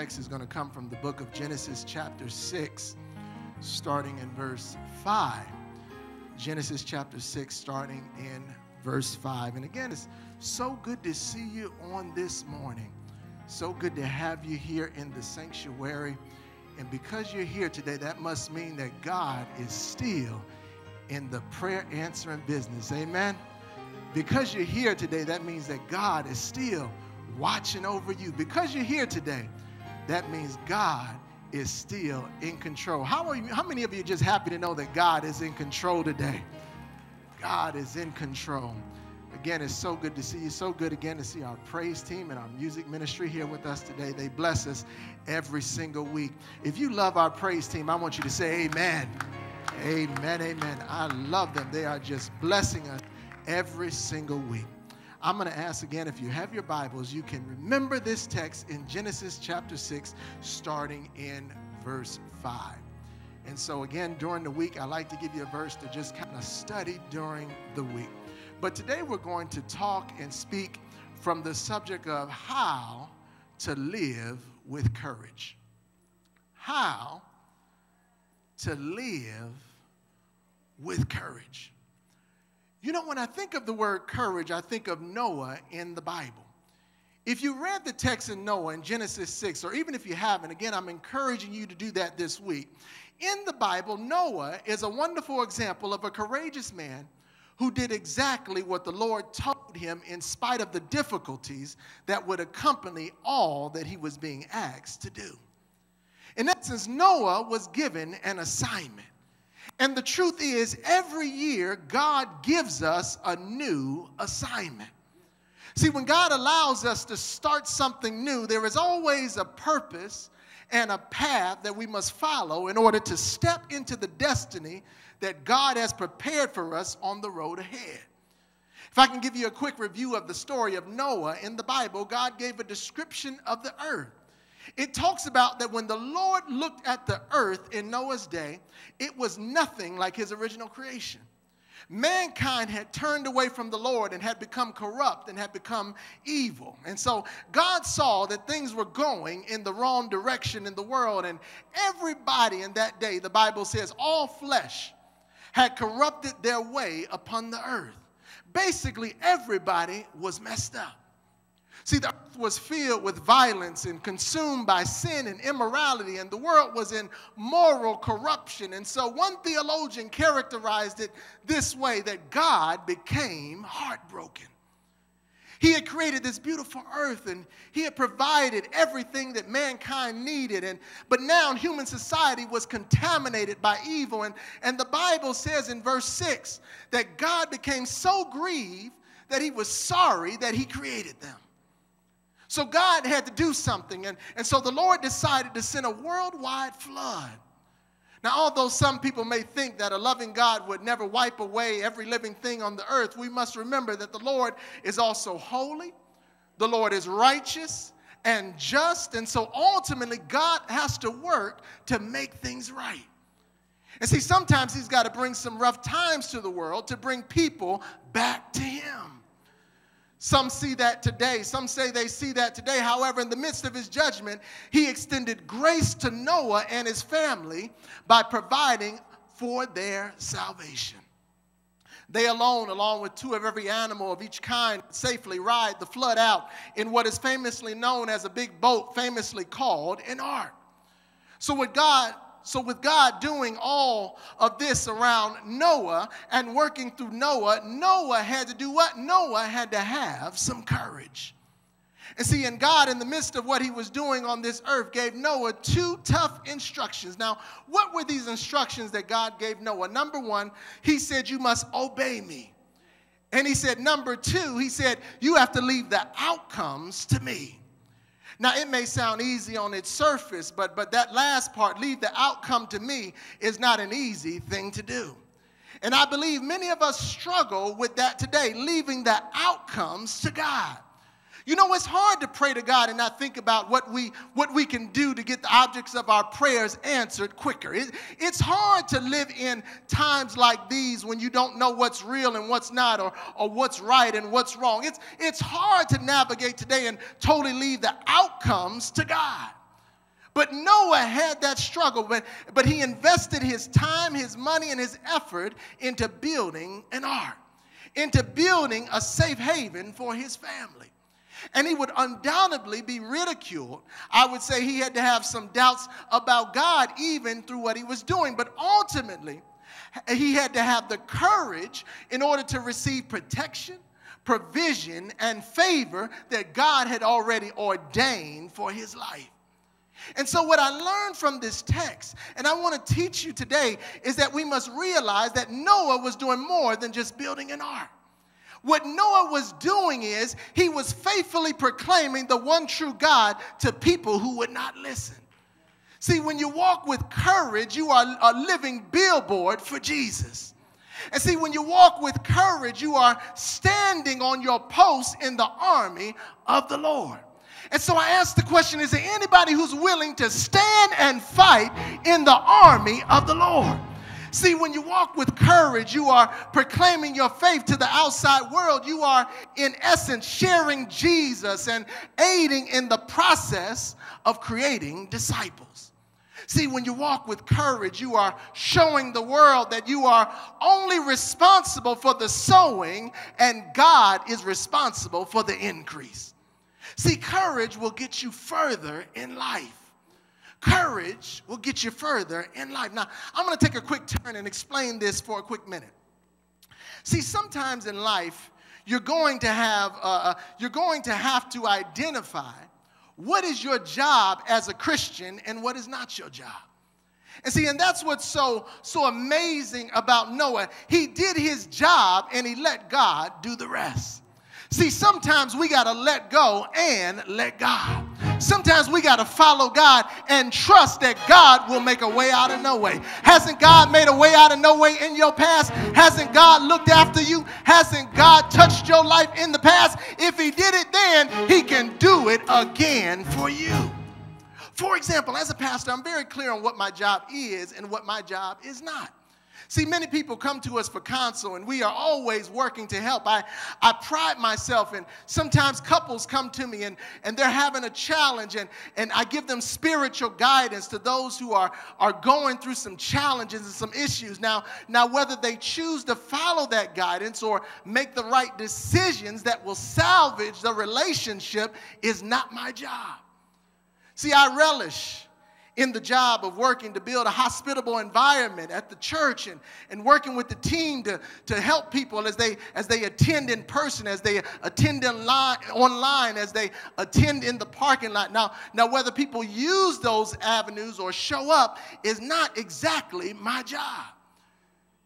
text is going to come from the book of Genesis, chapter 6, starting in verse 5. Genesis chapter 6, starting in verse 5. And again, it's so good to see you on this morning. So good to have you here in the sanctuary. And because you're here today, that must mean that God is still in the prayer answering business. Amen. Because you're here today, that means that God is still watching over you. Because you're here today, that means God is still in control. How, are you, how many of you are just happy to know that God is in control today? God is in control. Again, it's so good to see you. So good again to see our praise team and our music ministry here with us today. They bless us every single week. If you love our praise team, I want you to say amen. Amen, amen. I love them. They are just blessing us every single week. I'm going to ask again if you have your Bibles, you can remember this text in Genesis chapter 6, starting in verse 5. And so, again, during the week, I like to give you a verse to just kind of study during the week. But today we're going to talk and speak from the subject of how to live with courage. How to live with courage. You know, when I think of the word courage, I think of Noah in the Bible. If you read the text in Noah in Genesis 6, or even if you haven't, again, I'm encouraging you to do that this week. In the Bible, Noah is a wonderful example of a courageous man who did exactly what the Lord told him in spite of the difficulties that would accompany all that he was being asked to do. In essence, Noah was given an assignment. And the truth is, every year, God gives us a new assignment. See, when God allows us to start something new, there is always a purpose and a path that we must follow in order to step into the destiny that God has prepared for us on the road ahead. If I can give you a quick review of the story of Noah in the Bible, God gave a description of the earth. It talks about that when the Lord looked at the earth in Noah's day, it was nothing like his original creation. Mankind had turned away from the Lord and had become corrupt and had become evil. And so God saw that things were going in the wrong direction in the world. And everybody in that day, the Bible says, all flesh had corrupted their way upon the earth. Basically, everybody was messed up. See, the earth was filled with violence and consumed by sin and immorality, and the world was in moral corruption. And so, one theologian characterized it this way that God became heartbroken. He had created this beautiful earth and he had provided everything that mankind needed. And, but now human society was contaminated by evil. And, and the Bible says in verse 6 that God became so grieved that he was sorry that he created them. So God had to do something. And, and so the Lord decided to send a worldwide flood. Now, although some people may think that a loving God would never wipe away every living thing on the earth, we must remember that the Lord is also holy, the Lord is righteous and just, and so ultimately God has to work to make things right. And see, sometimes He's got to bring some rough times to the world to bring people back to Him. Some see that today. Some say they see that today. However, in the midst of his judgment, he extended grace to Noah and his family by providing for their salvation. They alone, along with two of every animal of each kind, safely ride the flood out in what is famously known as a big boat, famously called an ark. So, what God so, with God doing all of this around Noah and working through Noah, Noah had to do what? Noah had to have some courage. And see, and God, in the midst of what he was doing on this earth, gave Noah two tough instructions. Now, what were these instructions that God gave Noah? Number one, he said, You must obey me. And he said, Number two, he said, You have to leave the outcomes to me. Now, it may sound easy on its surface, but, but that last part, leave the outcome to me, is not an easy thing to do. And I believe many of us struggle with that today, leaving the outcomes to God. You know, it's hard to pray to God and not think about what we, what we can do to get the objects of our prayers answered quicker. It, it's hard to live in times like these when you don't know what's real and what's not, or, or what's right and what's wrong. It's, it's hard to navigate today and totally leave the outcomes to God. But Noah had that struggle, but, but he invested his time, his money, and his effort into building an ark, into building a safe haven for his family. And he would undoubtedly be ridiculed. I would say he had to have some doubts about God even through what he was doing. But ultimately, he had to have the courage in order to receive protection, provision, and favor that God had already ordained for his life. And so, what I learned from this text, and I want to teach you today, is that we must realize that Noah was doing more than just building an ark. What Noah was doing is he was faithfully proclaiming the one true God to people who would not listen. See, when you walk with courage, you are a living billboard for Jesus. And see, when you walk with courage, you are standing on your post in the army of the Lord. And so I ask the question is there anybody who's willing to stand and fight in the army of the Lord? See, when you walk with courage, you are proclaiming your faith to the outside world. You are, in essence, sharing Jesus and aiding in the process of creating disciples. See, when you walk with courage, you are showing the world that you are only responsible for the sowing and God is responsible for the increase. See, courage will get you further in life. Courage will get you further in life. Now, I'm going to take a quick turn and explain this for a quick minute. See, sometimes in life, you're going to have uh, uh, you're going to have to identify what is your job as a Christian and what is not your job. And see, and that's what's so so amazing about Noah. He did his job and he let God do the rest. See, sometimes we got to let go and let God. Sometimes we got to follow God and trust that God will make a way out of no way. Hasn't God made a way out of no way in your past? Hasn't God looked after you? Hasn't God touched your life in the past? If He did it then, He can do it again for you. For example, as a pastor, I'm very clear on what my job is and what my job is not. See, many people come to us for counsel, and we are always working to help. I, I pride myself, and sometimes couples come to me and, and they're having a challenge, and, and I give them spiritual guidance to those who are, are going through some challenges and some issues. Now, now, whether they choose to follow that guidance or make the right decisions that will salvage the relationship is not my job. See, I relish in the job of working to build a hospitable environment at the church and, and working with the team to, to help people as they as they attend in person, as they attend online, online, as they attend in the parking lot. Now, now whether people use those avenues or show up is not exactly my job.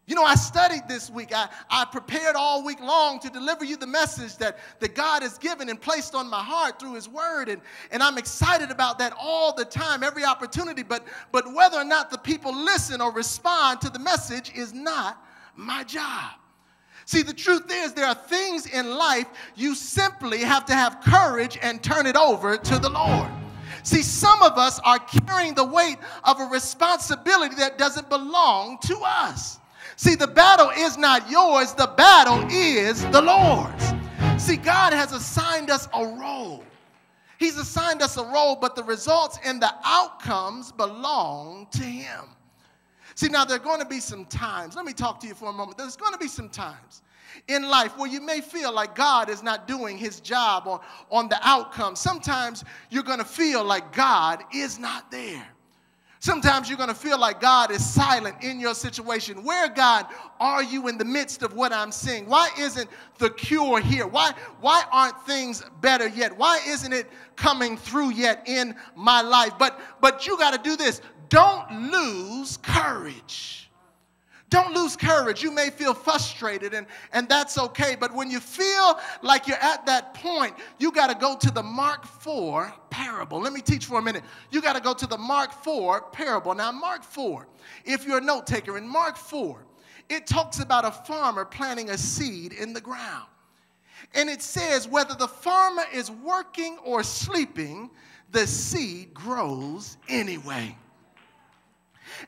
You know, I studied this week. I, I prepared all week long to deliver you the message that, that God has given and placed on my heart through His Word. And, and I'm excited about that all the time, every opportunity. But, but whether or not the people listen or respond to the message is not my job. See, the truth is, there are things in life you simply have to have courage and turn it over to the Lord. See, some of us are carrying the weight of a responsibility that doesn't belong to us. See, the battle is not yours, the battle is the Lord's. See, God has assigned us a role. He's assigned us a role, but the results and the outcomes belong to Him. See, now there are going to be some times, let me talk to you for a moment. There's going to be some times in life where you may feel like God is not doing His job on, on the outcome. Sometimes you're going to feel like God is not there. Sometimes you're going to feel like God is silent in your situation. Where, God, are you in the midst of what I'm seeing? Why isn't the cure here? Why, why aren't things better yet? Why isn't it coming through yet in my life? But, but you got to do this. Don't lose courage. Don't lose courage. You may feel frustrated, and, and that's okay. But when you feel like you're at that point, you got to go to the Mark 4 parable. Let me teach for a minute. You got to go to the Mark 4 parable. Now, Mark 4, if you're a note taker, in Mark 4, it talks about a farmer planting a seed in the ground. And it says, whether the farmer is working or sleeping, the seed grows anyway.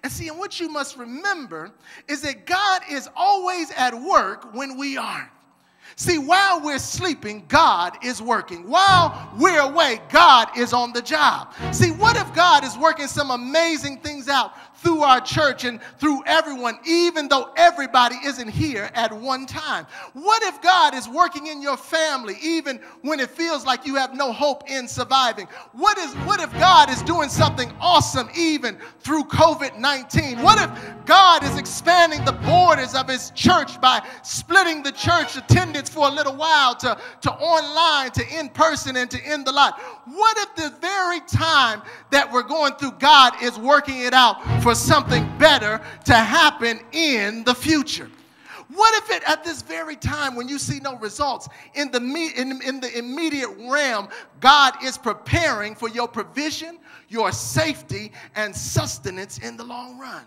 And see, and what you must remember is that God is always at work when we aren't. See, while we're sleeping, God is working. While we're away, God is on the job. See, what if God is working some amazing things out through our church and through everyone, even though everybody isn't here at one time? What if God is working in your family, even when it feels like you have no hope in surviving? What, is, what if God is doing something awesome, even through COVID 19? What if God is expanding the borders of His church by splitting the church attendance for a little while to, to online, to in person, and to in the lot? What if the very time that we're going through, God is working it out for something better to happen in the future. What if it at this very time when you see no results in the, me, in, in the immediate realm, God is preparing for your provision, your safety, and sustenance in the long run?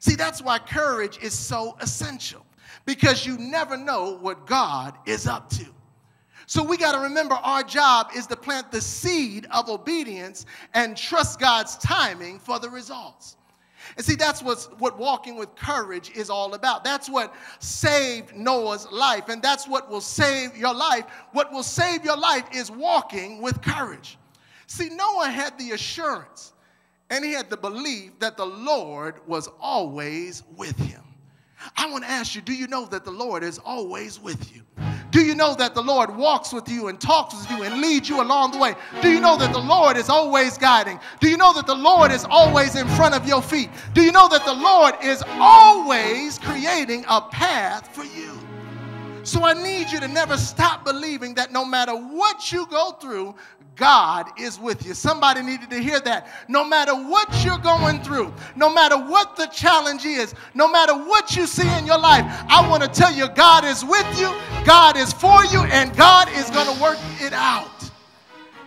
See, that's why courage is so essential because you never know what God is up to. So we got to remember our job is to plant the seed of obedience and trust God's timing for the results. And see, that's what's, what walking with courage is all about. That's what saved Noah's life, and that's what will save your life. What will save your life is walking with courage. See, Noah had the assurance and he had the belief that the Lord was always with him. I want to ask you do you know that the Lord is always with you? Do you know that the Lord walks with you and talks with you and leads you along the way? Do you know that the Lord is always guiding? Do you know that the Lord is always in front of your feet? Do you know that the Lord is always creating a path for you? So I need you to never stop believing that no matter what you go through, God is with you. Somebody needed to hear that. No matter what you're going through, no matter what the challenge is, no matter what you see in your life, I want to tell you God is with you, God is for you, and God is going to work it out.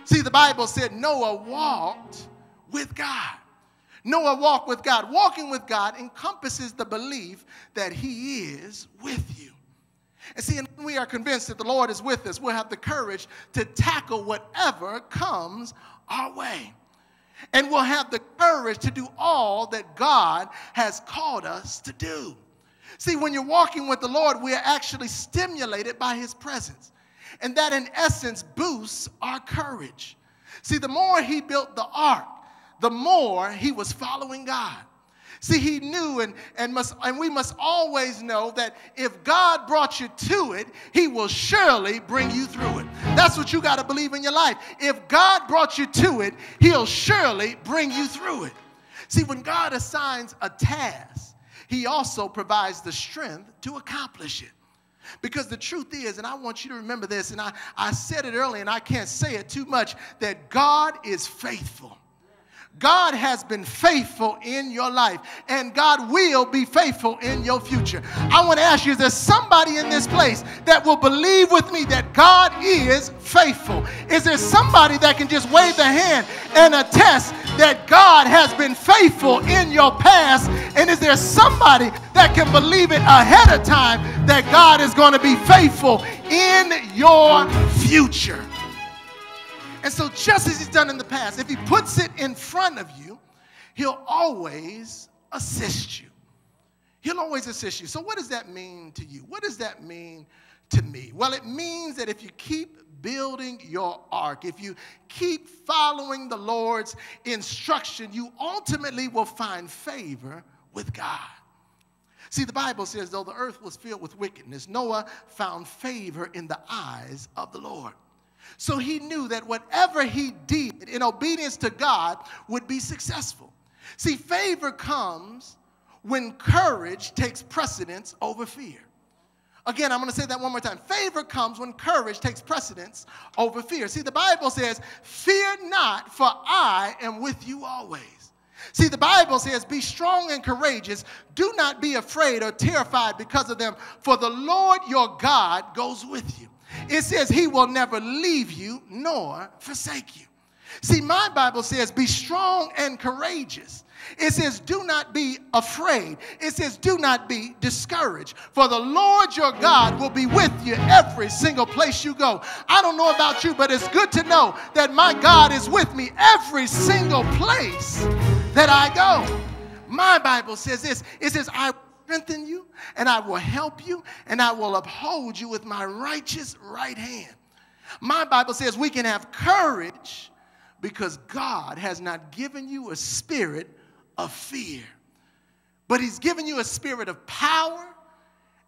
See, the Bible said Noah walked with God. Noah walked with God. Walking with God encompasses the belief that He is with you. And see, and we are convinced that the Lord is with us, we'll have the courage to tackle whatever comes our way. And we'll have the courage to do all that God has called us to do. See, when you're walking with the Lord, we are actually stimulated by His presence. And that, in essence, boosts our courage. See, the more He built the ark, the more He was following God. See, he knew, and, and, must, and we must always know that if God brought you to it, he will surely bring you through it. That's what you got to believe in your life. If God brought you to it, he'll surely bring you through it. See, when God assigns a task, he also provides the strength to accomplish it. Because the truth is, and I want you to remember this, and I, I said it earlier, and I can't say it too much, that God is faithful. God has been faithful in your life, and God will be faithful in your future. I want to ask you is there somebody in this place that will believe with me that God is faithful? Is there somebody that can just wave the hand and attest that God has been faithful in your past? And is there somebody that can believe it ahead of time that God is going to be faithful in your future? And so, just as he's done in the past, if he puts it in front of you, he'll always assist you. He'll always assist you. So, what does that mean to you? What does that mean to me? Well, it means that if you keep building your ark, if you keep following the Lord's instruction, you ultimately will find favor with God. See, the Bible says, though the earth was filled with wickedness, Noah found favor in the eyes of the Lord. So he knew that whatever he did in obedience to God would be successful. See, favor comes when courage takes precedence over fear. Again, I'm going to say that one more time. Favor comes when courage takes precedence over fear. See, the Bible says, Fear not, for I am with you always. See, the Bible says, Be strong and courageous. Do not be afraid or terrified because of them, for the Lord your God goes with you. It says he will never leave you nor forsake you. See, my Bible says, be strong and courageous. It says, do not be afraid. It says, do not be discouraged. For the Lord your God will be with you every single place you go. I don't know about you, but it's good to know that my God is with me every single place that I go. My Bible says this it says, I strengthen you, and I will help you, and I will uphold you with my righteous right hand. My Bible says we can have courage because God has not given you a spirit of fear, but He's given you a spirit of power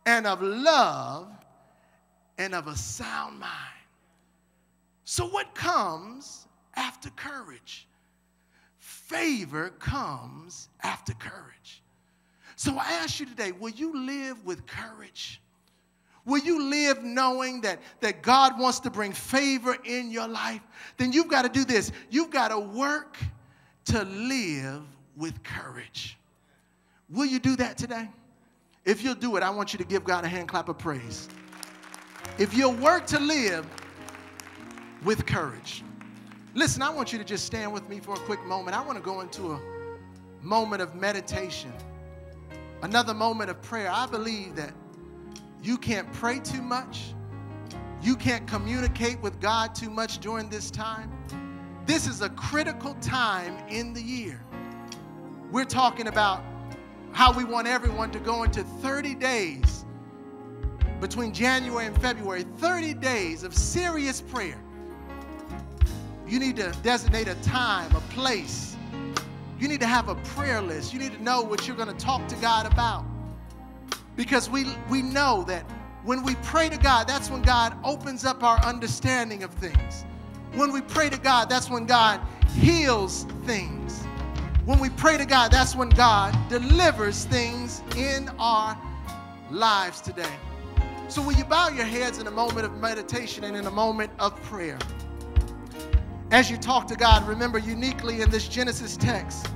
and of love and of a sound mind. So, what comes after courage? Favor comes after courage. So, I ask you today will you live with courage? Will you live knowing that, that God wants to bring favor in your life? Then you've got to do this. You've got to work to live with courage. Will you do that today? If you'll do it, I want you to give God a hand clap of praise. If you'll work to live with courage. Listen, I want you to just stand with me for a quick moment. I want to go into a moment of meditation, another moment of prayer. I believe that you can't pray too much, you can't communicate with God too much during this time. This is a critical time in the year. We're talking about how we want everyone to go into 30 days between January and February, 30 days of serious prayer. You need to designate a time, a place. You need to have a prayer list. You need to know what you're going to talk to God about. Because we, we know that when we pray to God, that's when God opens up our understanding of things. When we pray to God, that's when God heals things. When we pray to God, that's when God delivers things in our lives today. So, will you bow your heads in a moment of meditation and in a moment of prayer? As you talk to God, remember uniquely in this Genesis text,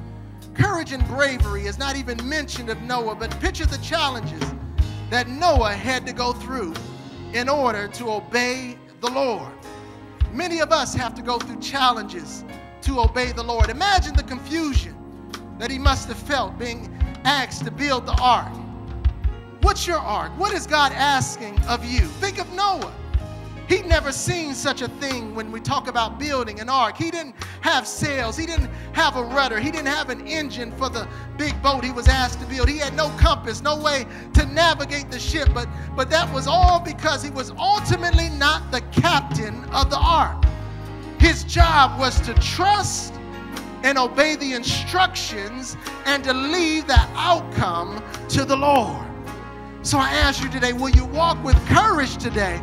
courage and bravery is not even mentioned of Noah, but picture the challenges that Noah had to go through in order to obey the Lord. Many of us have to go through challenges to obey the Lord. Imagine the confusion that he must have felt being asked to build the ark. What's your ark? What is God asking of you? Think of Noah. He'd never seen such a thing when we talk about building an ark. He didn't have sails. He didn't have a rudder. He didn't have an engine for the big boat he was asked to build. He had no compass, no way to navigate the ship. But, but that was all because he was ultimately not the captain of the ark. His job was to trust and obey the instructions and to leave the outcome to the Lord. So I ask you today, will you walk with courage today?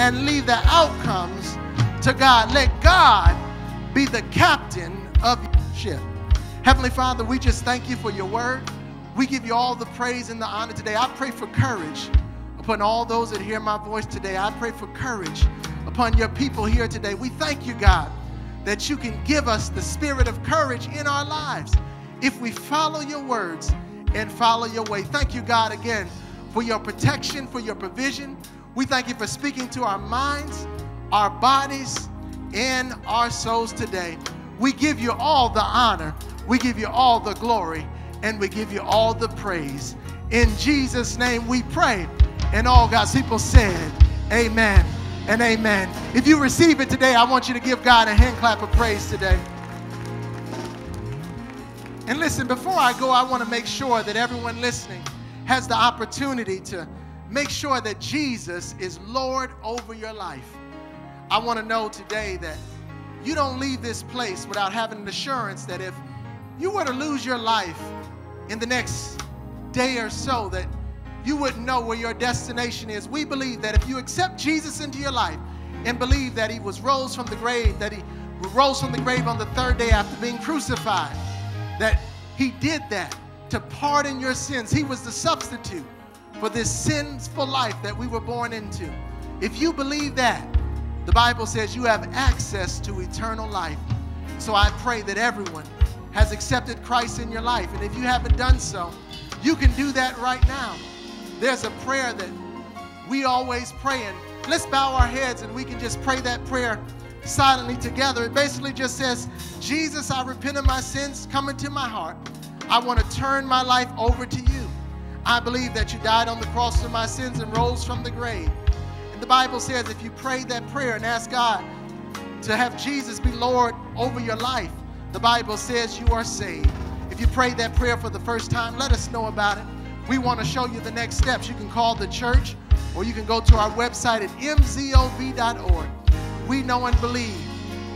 And leave the outcomes to God. Let God be the captain of your ship. Heavenly Father, we just thank you for your word. We give you all the praise and the honor today. I pray for courage upon all those that hear my voice today. I pray for courage upon your people here today. We thank you, God, that you can give us the spirit of courage in our lives if we follow your words and follow your way. Thank you, God, again for your protection, for your provision. We thank you for speaking to our minds, our bodies, and our souls today. We give you all the honor, we give you all the glory, and we give you all the praise. In Jesus' name we pray. And all God's people said, Amen and amen. If you receive it today, I want you to give God a hand clap of praise today. And listen, before I go, I want to make sure that everyone listening has the opportunity to Make sure that Jesus is Lord over your life. I want to know today that you don't leave this place without having an assurance that if you were to lose your life in the next day or so, that you wouldn't know where your destination is. We believe that if you accept Jesus into your life and believe that he was rose from the grave, that he rose from the grave on the third day after being crucified, that he did that to pardon your sins. He was the substitute for this sinful life that we were born into. If you believe that, the Bible says you have access to eternal life. So I pray that everyone has accepted Christ in your life. And if you haven't done so, you can do that right now. There's a prayer that we always pray, and let's bow our heads and we can just pray that prayer silently together. It basically just says, Jesus, I repent of my sins, come into my heart. I want to turn my life over to you. I believe that you died on the cross for my sins and rose from the grave. And the Bible says if you pray that prayer and ask God to have Jesus be Lord over your life, the Bible says you are saved. If you prayed that prayer for the first time, let us know about it. we want to show you the next steps. You can call the church or you can go to our website at mzov.org. We know and believe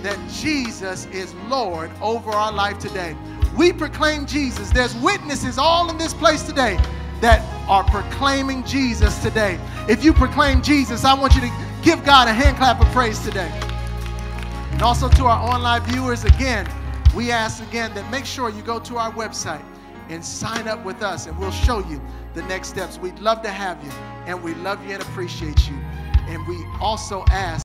that Jesus is Lord over our life today. We proclaim Jesus. There's witnesses all in this place today that are proclaiming Jesus today. If you proclaim Jesus, I want you to give God a hand clap of praise today. And also to our online viewers, again, we ask again that make sure you go to our website and sign up with us, and we'll show you the next steps. We'd love to have you, and we love you and appreciate you. And we also ask